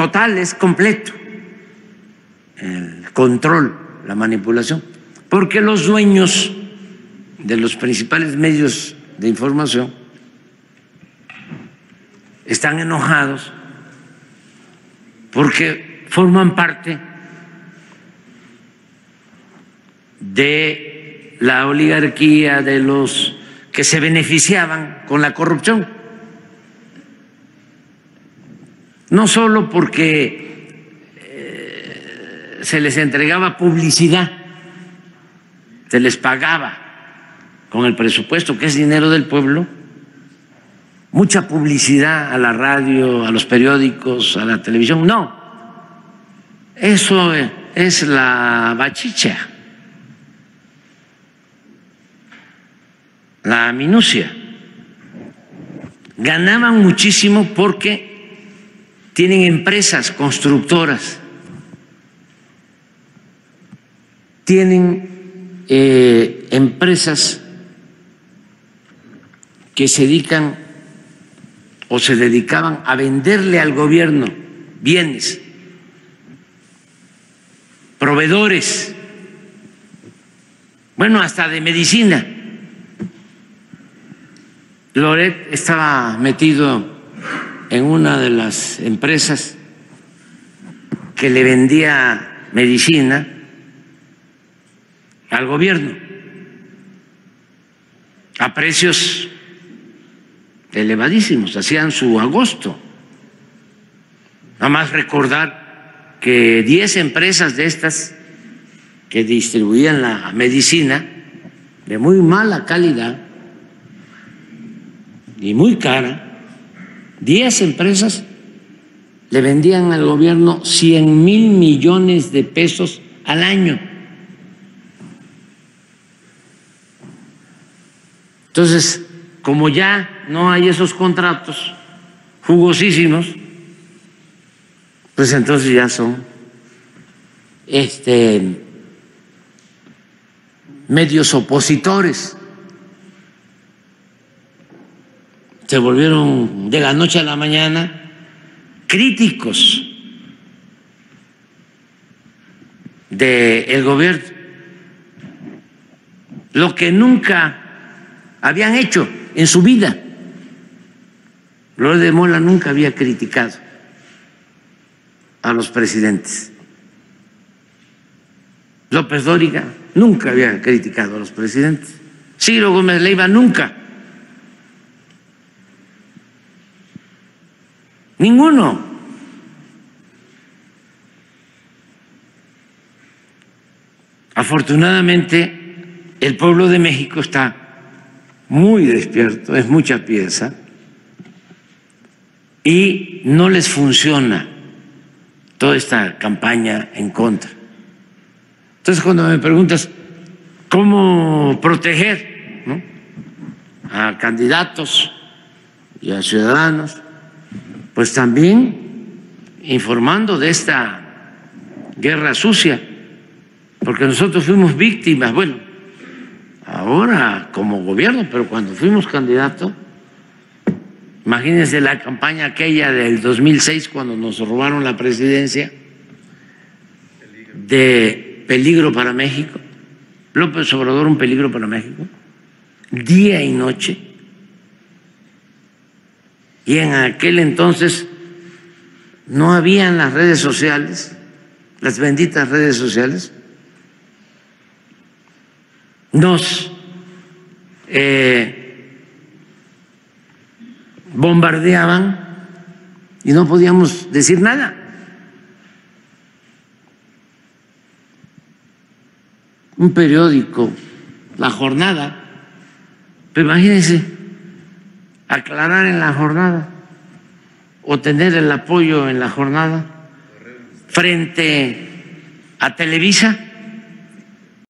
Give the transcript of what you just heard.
total, es completo el control, la manipulación, porque los dueños de los principales medios de información están enojados porque forman parte de la oligarquía, de los que se beneficiaban con la corrupción. No solo porque eh, se les entregaba publicidad, se les pagaba con el presupuesto, que es dinero del pueblo, mucha publicidad a la radio, a los periódicos, a la televisión. No, eso es la bachicha, la minucia. Ganaban muchísimo porque tienen empresas constructoras, tienen eh, empresas que se dedican o se dedicaban a venderle al gobierno bienes, proveedores, bueno, hasta de medicina. Loret estaba metido en una de las empresas que le vendía medicina al gobierno a precios elevadísimos, hacían su agosto. Nada más recordar que 10 empresas de estas que distribuían la medicina de muy mala calidad y muy cara, 10 empresas le vendían al gobierno 100 mil millones de pesos al año. Entonces, como ya no hay esos contratos jugosísimos, pues entonces ya son este medios opositores. Se volvieron de la noche a la mañana críticos del gobierno, lo que nunca habían hecho en su vida. Loret de Mola nunca había criticado a los presidentes. López Dóriga nunca había criticado a los presidentes. Ciro Gómez Leiva nunca. Ninguno. Afortunadamente, el pueblo de México está muy despierto, es mucha pieza, y no les funciona toda esta campaña en contra. Entonces cuando me preguntas cómo proteger a candidatos y a ciudadanos, pues también informando de esta guerra sucia, porque nosotros fuimos víctimas, bueno, ahora como gobierno, pero cuando fuimos candidatos, imagínense la campaña aquella del 2006 cuando nos robaron la presidencia de peligro para México, López Obrador un peligro para México, día y noche, y en aquel entonces no habían las redes sociales, las benditas redes sociales, nos eh, bombardeaban y no podíamos decir nada. Un periódico, La Jornada, pero imagínense, aclarar en la jornada o tener el apoyo en la jornada frente a Televisa